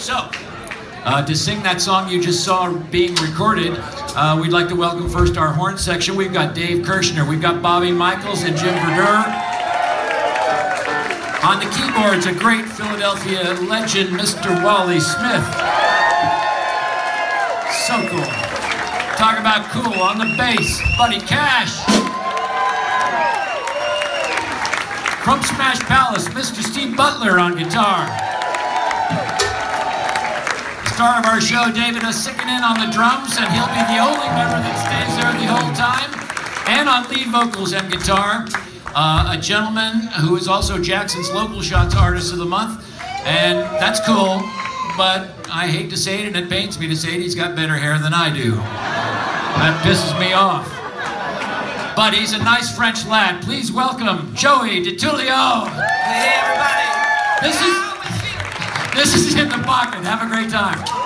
So, uh, to sing that song you just saw being recorded, uh, we'd like to welcome first our horn section. We've got Dave Kirshner, we've got Bobby Michaels and Jim Verdure. On the keyboards, a great Philadelphia legend, Mr. Wally Smith. So cool. Talk about cool. On the bass, Buddy Cash. From Smash Palace, Mr. Steve Butler on guitar. Star of our show, David Uosikkinen on the drums, and he'll be the only member that stays there the whole time. And on lead vocals and guitar, uh, a gentleman who is also Jackson's Local Shots Artist of the Month. And that's cool, but I hate to say it, and it pains me to say it, he's got better hair than I do. That pisses me off. But he's a nice French lad. Please welcome Joey DiTullio. Hey everybody! This is this is in the pocket. Have a great time.